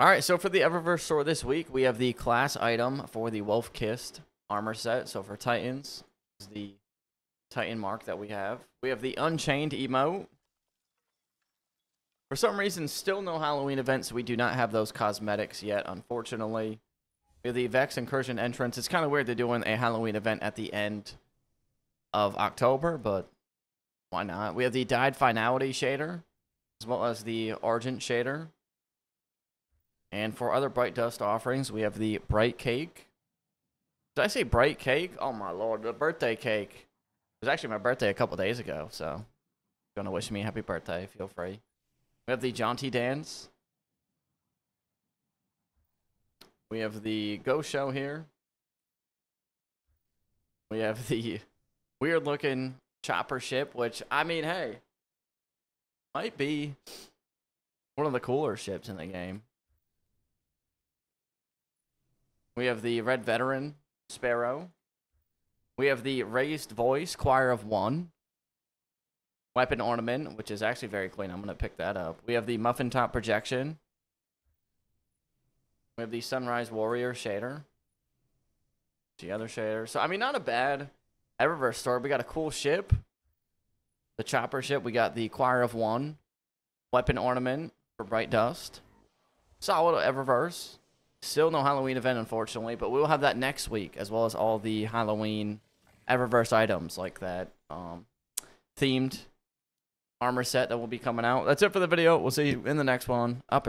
All right, so for the Eververse store this week, we have the class item for the Wolf Kissed armor set. So for Titans, is the Titan mark that we have. We have the Unchained emote. For some reason, still no Halloween events. We do not have those cosmetics yet, unfortunately. We have the Vex Incursion entrance. It's kind of weird they're doing a Halloween event at the end of October, but why not? We have the Dyed Finality shader, as well as the Argent shader. And for other Bright Dust offerings, we have the Bright Cake. Did I say Bright Cake? Oh my lord, the birthday cake. It was actually my birthday a couple days ago, so to wish me a happy birthday, feel free. We have the Jaunty Dance. We have the Go Show here. We have the weird looking chopper ship, which, I mean, hey, might be one of the cooler ships in the game. We have the Red Veteran Sparrow. We have the Raised Voice Choir of One. Weapon Ornament, which is actually very clean. I'm going to pick that up. We have the Muffin Top Projection. We have the Sunrise Warrior shader. The other shader. So, I mean, not a bad Eververse store. We got a cool ship. The chopper ship. We got the Choir of One. Weapon Ornament for Bright Dust. Solid Eververse. Still no Halloween event, unfortunately, but we will have that next week, as well as all the Halloween Eververse items like that um, themed armor set that will be coming out. That's it for the video. We'll see you in the next one. Up